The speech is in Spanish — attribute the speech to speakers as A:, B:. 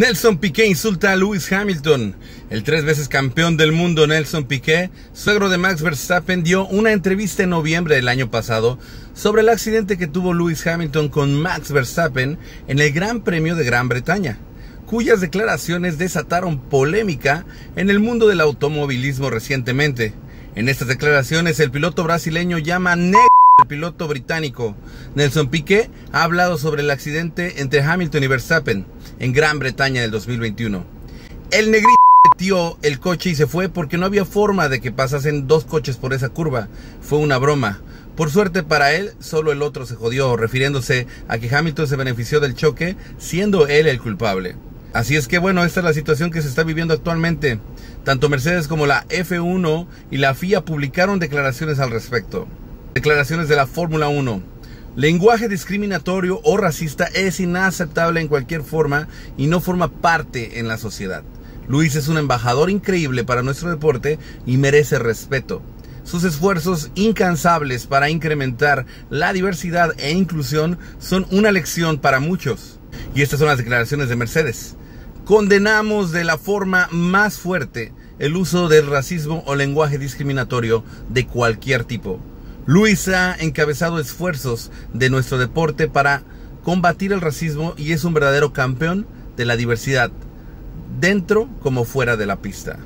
A: Nelson Piqué insulta a Lewis Hamilton. El tres veces campeón del mundo Nelson Piqué, suegro de Max Verstappen, dio una entrevista en noviembre del año pasado sobre el accidente que tuvo Lewis Hamilton con Max Verstappen en el Gran Premio de Gran Bretaña, cuyas declaraciones desataron polémica en el mundo del automovilismo recientemente. En estas declaraciones el piloto brasileño llama negro el piloto británico Nelson Piqué ha hablado sobre el accidente entre Hamilton y Verstappen en Gran Bretaña del 2021. El negrito metió el coche y se fue porque no había forma de que pasasen dos coches por esa curva. Fue una broma. Por suerte para él, solo el otro se jodió, refiriéndose a que Hamilton se benefició del choque, siendo él el culpable. Así es que bueno, esta es la situación que se está viviendo actualmente. Tanto Mercedes como la F1 y la FIA publicaron declaraciones al respecto. Declaraciones de la Fórmula 1. Lenguaje discriminatorio o racista es inaceptable en cualquier forma y no forma parte en la sociedad. Luis es un embajador increíble para nuestro deporte y merece respeto. Sus esfuerzos incansables para incrementar la diversidad e inclusión son una lección para muchos. Y estas son las declaraciones de Mercedes. Condenamos de la forma más fuerte el uso del racismo o lenguaje discriminatorio de cualquier tipo. Luis ha encabezado esfuerzos de nuestro deporte para combatir el racismo y es un verdadero campeón de la diversidad, dentro como fuera de la pista.